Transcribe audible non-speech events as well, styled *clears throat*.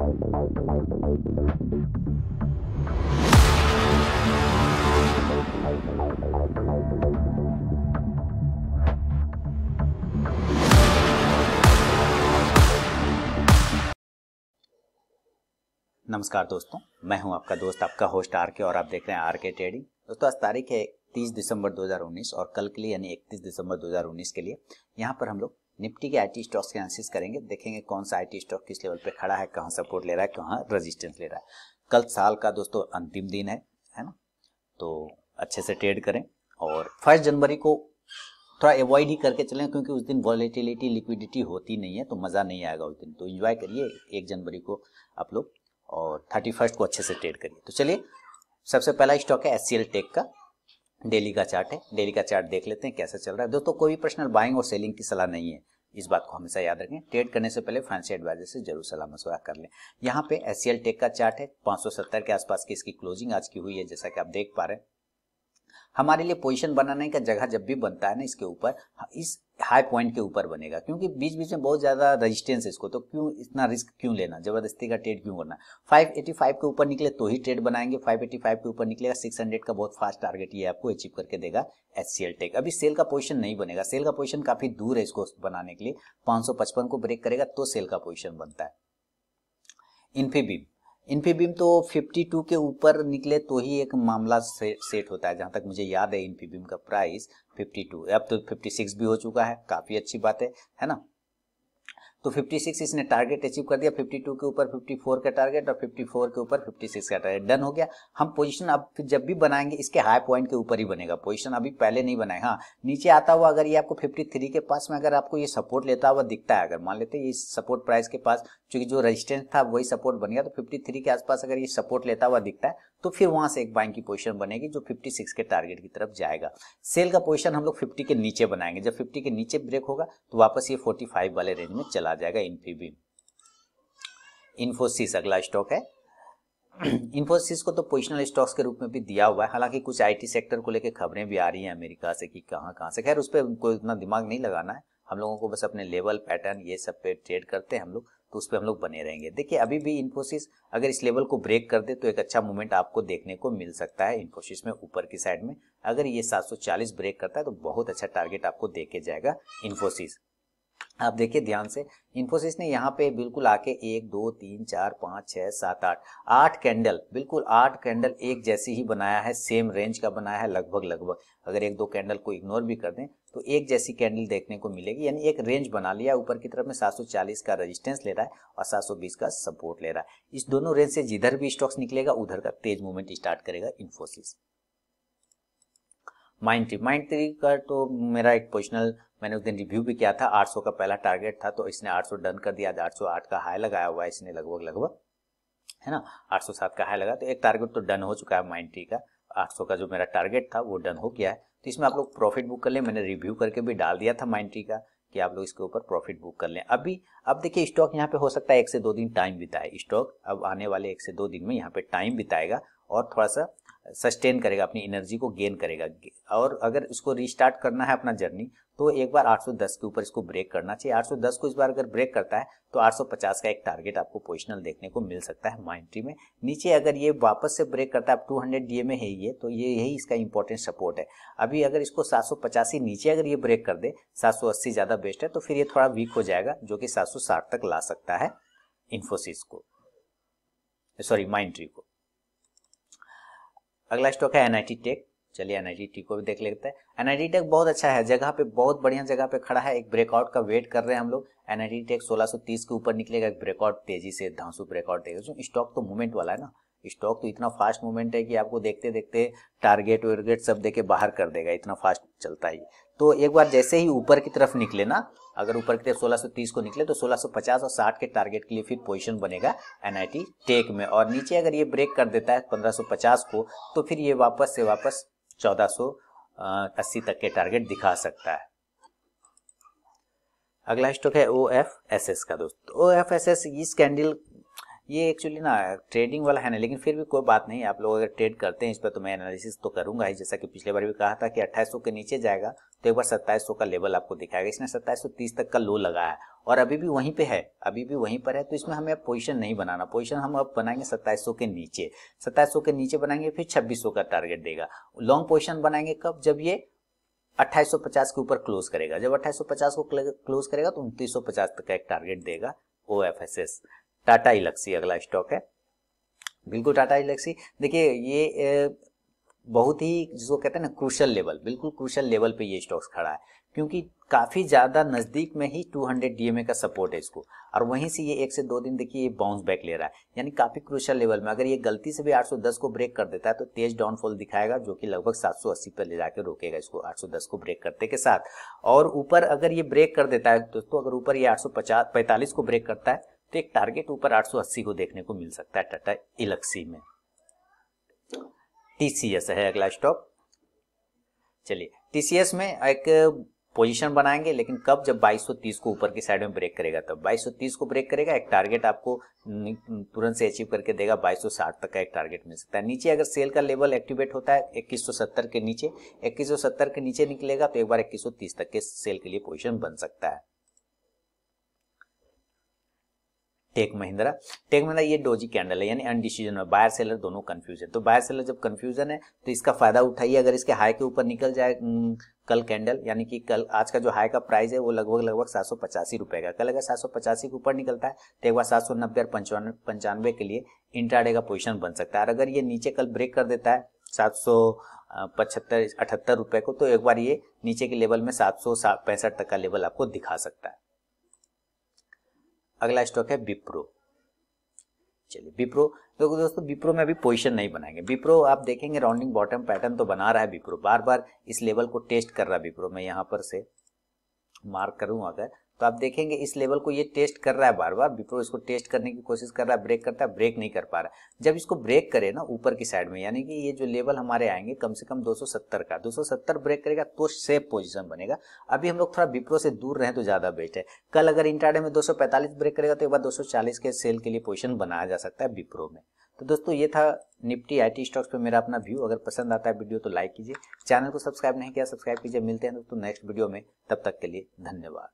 नमस्कार दोस्तों, मैं हूँ आपका दोस्त, आपका होस्ट आर के और आप देख रहे हैं आर के ट्रेडिंग दोस्तों, आज तारीख है 30 दिसंबर 2019 और कल के लिए यानी 31 दिसंबर 2019 के लिए यहाँ पर हम लोग निफ्टी के आईटी स्टॉक्स के एनालिसिस करेंगे, देखेंगे कौन सा आईटी स्टॉक किस लेवल पे खड़ा है, कहाँ सपोर्ट ले रहा है, कहाँ रजिस्टेंस ले रहा है। कल साल का दोस्तों अंतिम दिन है है ना? तो अच्छे से ट्रेड करें और फ़र्स्ट जनवरी को थोड़ा अवॉइड ही करके चलें, क्योंकि उस दिन वॉलेटिलिटी लिक्विडिटी होती नहीं है तो मज़ा नहीं आएगा उस दिन। तो इन्जॉय करिए एक जनवरी को आप लोग और थर्टी फ़र्स्ट को अच्छे से ट्रेड करिए। तो चलिए, सबसे पहला स्टॉक है SCL टेक का। डेली का चार्ट है। डेली का चार्ट देख लेते हैं कैसा चल रहा है। दोस्तों, कोई भी पर्सनल बाइंग और सेलिंग की सलाह नहीं है। इस बात को हमेशा याद रखें। ट्रेड करने से पहले फाइनेंशियल एडवाइजर से ज़रूर सलाह मशवरा कर लें। यहाँ पे एस टेक का चार्ट है। 570 के आसपास की इसकी क्लोजिंग आज की हुई है, जैसा कि आप देख पा रहे हैं। हमारे लिए पोजीशन बनाने का जगह जब भी बनता है ना, इसके ऊपर इस हाई पॉइंट के ऊपर बनेगा, क्योंकि बीच बीच में बहुत ज़्यादा रेजिस्टेंस है इसको तो क्यों इतना रिस्क क्यों लेना? ज़बरदस्ती का ट्रेड क्यों करना? 585 के ऊपर निकले तो ही ट्रेड बनाएँगे 585 के ऊपर निकलेगा 600 का बहुत फास्ट टारगेट ये आपको अचीव करके देगा एच टेक अभी सेल का पोजिशन नहीं बनेगा सेल का पोजिशन काफ़ी दूर है इसको बनाने के लिए, पाँच को ब्रेक करेगा तो सेल का पोजिशन बनता है। इन्फीबीम इन्फीबीम तो 52 के ऊपर निकले तो ही एक मामला से, सेट होता है जहाँ तक मुझे याद है इन्फीबीम का प्राइस 52 अब तो 56 भी हो चुका है काफ़ी अच्छी बात है है ना? तो 56 इसने टारगेट अचीव कर दिया 52 के ऊपर 54 का टारगेट और 54 के ऊपर 56 का टारगेट डन हो गया। हम पोजीशन अब जब भी बनाएँगे, इसके हाई पॉइंट के ऊपर ही बनेगा। पोजीशन अभी पहले नहीं बनाए। हाँ नीचे आता हुआ अगर ये आपको 53 के पास में अगर आपको ये सपोर्ट लेता हुआ दिखता है, अगर मान लेते हैं ये सपोर्ट प्राइस के पास चूँकि जो रजिस्टेंस था वही सपोर्ट बन गया तो फिफ्टी के आसपास अगर ये सपोर्ट लेता हुआ दिखता है तो फिर वहाँ से एक बाइंग की पोजीशन बनेगी जो 56 के टारगेट की तरफ़ जाएगा। सेल का पोजीशन हम लोग 50 के नीचे बनाएँगे। जब 50 के नीचे ब्रेक होगा तो वापस ये 45 वाले रेंज में चला जाएगा इन्फीबीम इन्फोसिस अगला स्टॉक है। *clears throat* इन्फोसिस को तो पोजिशनल स्टॉक्स के रूप में भी दिया हुआ है। हालाँकि कुछ आईटी सेक्टर को लेकर खबरें भी आ रही हैं अमेरिका से कि कहाँ कहाँ से। खैर, उस पर उनको इतना दिमाग नहीं लगाना है। हम लोगों को बस अपने लेवल पैटर्न ये सब पे ट्रेड करते हैं हम लोग तो उस पर हम लोग बने रहेंगे। देखिए, अभी भी इन्फोसिस अगर इस लेवल को ब्रेक कर दे तो एक अच्छा मूवमेंट आपको देखने को मिल सकता है इन्फोसिस में, ऊपर की साइड में। अगर ये 740 ब्रेक करता है तो बहुत अच्छा टारगेट आपको देके जाएगा इन्फोसिस आप देखिए ध्यान से, इन्फोसिस ने यहाँ पे बिल्कुल आके एक, दो, तीन, चार, पाँच छः सात, आठ आठ कैंडल, बिल्कुल आठ कैंडल एक जैसी ही बनाया है, सेम रेंज का बनाया है, लगभग लगभग। अगर एक, दो कैंडल को इग्नोर भी कर दें तो एक जैसी कैंडल देखने को मिलेगी, यानी एक रेंज बना लिया, ऊपर की तरफ़ में 740 का रेजिस्टेंस ले रहा है और 720 का सपोर्ट ले रहा है। इस दोनों रेंज से जिधर भी स्टॉक्स निकलेगा, उधर का तेज मूवमेंट स्टार्ट करेगा इन्फोसिस। माइंड ट्री माइंड ट्री का तो मेरा एक पोजिशनल मैंने उस दिन रिव्यू भी किया था 800 का पहला टारगेट था तो इसने 800 डन कर दिया 808 का हाई लगाया हुआ है इसने लगभग लगभग, है ना? 807 का हाई लगा तो एक टारगेट तो डन हो चुका है माइंड ट्री का 800 का जो मेरा टारगेट था वो डन हो गया है। तो इसमें आप लोग प्रॉफिट बुक कर लें, मैंने रिव्यू करके भी डाल दिया था माइंड ट्री का, कि आप लोग इसके ऊपर प्रॉफिट बुक कर लें। अभी, अब देखिए स्टॉक यहाँ पे हो सकता है एक से दो दिन टाइम बिताए। स्टॉक अब आने वाले एक से दो दिन में यहाँ पे टाइम बिताएगा, और थोड़ा सा सस्टेन करेगा, अपनी एनर्जी को गेन करेगा। और अगर इसको रिस्टार्ट करना है अपना जर्नी तो एक बार 810 के ऊपर इसको ब्रेक करना चाहिए। 810 को इस बार अगर ब्रेक करता है तो 850 का एक टारगेट आपको पोजिशनल देखने को मिल सकता है माइंट्री में। नीचे अगर ये वापस से ब्रेक करता है, अब 200 डीए में है ये तो ये, यही इसका इंपॉर्टेंट सपोर्ट है। अभी अगर इसको सात सौ पचासी नीचे अगर ये ब्रेक कर दे, सात सौ अस्सी ज़्यादा बेस्ट है तो फिर ये थोड़ा वीक हो जाएगा, जो कि सात सौ साठ तक ला सकता है इन्फोसिस को। सॉरी माइंट्री को। अगला स्टॉक है एनआईटी टेक चलिए एनआईटी को भी देख लेते हैं। एनआईटी टेक बहुत अच्छा है। जगह पे बहुत बढ़िया जगह पे खड़ा है। एक ब्रेकआउट का वेट कर रहे हैं हम लोग। एनआईटी टेक 1630 के ऊपर निकलेगा। एक ब्रेकआउट तेज़ी से, धांसू ब्रेकआउट देगा जो स्टॉक तो मूवमेंट वाला है ना। स्टॉक तो इतना फास्ट मूवमेंट है कि आपको देखते देखते टारगेट वर्गेट सब देके बाहर कर देगा, इतना फास्ट चलता है तो एक बार जैसे ही ऊपर की तरफ़ निकले ना, अगर ऊपर की तरफ़ 1630 को निकले तो 1650 और 60 के टारगेट के लिए फिर पोजीशन बनेगा एनआईटी टेक में। और नीचे अगर ये ब्रेक कर देता है 1550 को तो फिर ये वापस से वापस 1480 तक के टारगेट दिखा सकता है। अगला स्टॉक है ओ एफ़ एस एस का दोस्त। ओ एफ़ एस एस इस कैंडल ये एक्चुअली ना ट्रेडिंग वाला है ना, लेकिन फिर भी कोई बात नहीं, आप लोग अगर ट्रेड करते हैं इस पर तो मैं एनालिसिस तो करूँगा ही, जैसा कि पिछले बार भी कहा था कि 2800 के नीचे जाएगा तो एक बार सत्ताईस का लेवल आपको दिखाएगा। इसने सत्ताईस तक का लो लगाया है, और अभी भी वहीं पे है, अभी भी वहीं पर है तो इसमें हमें पोजिशन नहीं बनाना पोजिशन हम अब बनाएँगे सत्ताईस के नीचे। सत्ताईस के नीचे बनाएँगे, फिर छब्बीस का टारगेट देगा। लॉन्ग पोजिशन बनाएँगे कब? जब ये 2850 के ऊपर क्लोज करेगा। जब 2850 को क्लोज करेगा तो 2950 तक का एक टारगेट देगा O F S S Tata Elxsi अगला स्टॉक है। बिल्कुल टाटा इलेक्सी देखिए, ये बहुत ही जिसको कहते हैं ना क्रूशल लेवल बिल्कुल क्रूशल लेवल पे ये स्टॉक्स खड़ा है। क्योंकि काफ़ी ज़्यादा नज़दीक में ही 200 डीएमए का सपोर्ट है इसको। और वहीं से ये एक से दो दिन देखिए, ये बाउंस बैक ले रहा है। यानी काफ़ी क्रूशल लेवल में, अगर ये गलती से भी 810 को ब्रेक कर देता है तो तेज डाउनफॉल दिखाएगा, जो कि लगभग 780 पर ले जाकर रोकेगा इसको 810 को ब्रेक करते के साथ। और ऊपर अगर ये ब्रेक कर देता है दोस्तों तो अगर ऊपर ये आठ पैंतालीस को ब्रेक करता है तो एक टारगेट ऊपर 880 को देखने को मिल सकता है टाटा इलक्सी में। टीसीएस है अगला स्टॉक चलिए टीसीएस में एक पोजीशन बनाएँगे, लेकिन कब? जब 2230 को ऊपर की साइड में ब्रेक करेगा, तब 2230 को ब्रेक करेगा, एक टारगेट आपको तुरंत से अचीव करके देगा 2260 तक का एक टारगेट मिल सकता है। नीचे अगर सेल का लेवल एक्टिवेट होता है 2170 के नीचे 2170 के नीचे निकलेगा तो एक बार 2130 तक के सेल के लिए पोजीशन बन सकता है। टेक महिंद्रा। टेक महिंद्रा ये डोजी कैंडल है, यानी अनडिसीजन है बायर सेलर दोनों कंफ्यूज है। तो बायर सेलर जब कंफ्यूजन है तो इसका फ़ायदा उठाइए, अगर इसके हाई के ऊपर निकल जाए कल कैंडल यानी कि कल, आज का जो हाई का प्राइस है, वो लगभग लगभग सात सौ पचासी रुपए का। कल अगर सात सौ पचासी के ऊपर निकलता है तो एक बार सात सौ नब्बे और पंचानवे के लिए इंट्राडे का पोजिशन बन सकता है। और अगर ये नीचे कल ब्रेक कर देता है, सात सौ पचहत्तर, अठहत्तर रुपए को तो एक बार ये नीचे के लेवल में सात सौ पैंसठ तक का लेवल आपको दिखा सकता है। अगला स्टॉक है विप्रो। चलिए, विप्रो। देखो दोस्तों, विप्रो में अभी पोजीशन नहीं बनाएँगे। विप्रो, आप देखेंगे राउंडिंग बॉटम पैटर्न तो बना रहा है विप्रो। बार बार इस लेवल को टेस्ट कर रहा है विप्रो। मैं यहाँ पर से मार्क करूँ अगर तो आप देखेंगे इस लेवल को ये टेस्ट कर रहा है बार बार विप्रो इसको टेस्ट करने की कोशिश कर रहा है, ब्रेक करता है, ब्रेक नहीं कर पा रहा है। जब इसको ब्रेक करे ना ऊपर की साइड में, यानी कि ये जो लेवल हमारे आएँगे कम से कम 270 का 270 ब्रेक करेगा तो सेफ़ पोजीशन बनेगा। अभी हम लोग थोड़ा विप्रो से दूर रहे तो ज़्यादा बेस्ट है। कल अगर इंटरडे में दो सौ पैंतालीस ब्रेक करेगा तो एक बार दो सौ चालीस के सेल के लिए पोजिशन बनाया जा सकता है विप्रो में। तो दोस्तों, ये था निफ्टी आईटी स्टॉक्स पे मेरा अपना व्यू। अगर पसंद आता है वीडियो तो लाइक कीजिए। चैनल को सब्सक्राइब नहीं किया, सब्सक्राइब कीजिए। मिलते हैं दोस्तों नेक्स्ट वीडियो में। तब तक के लिए धन्यवाद।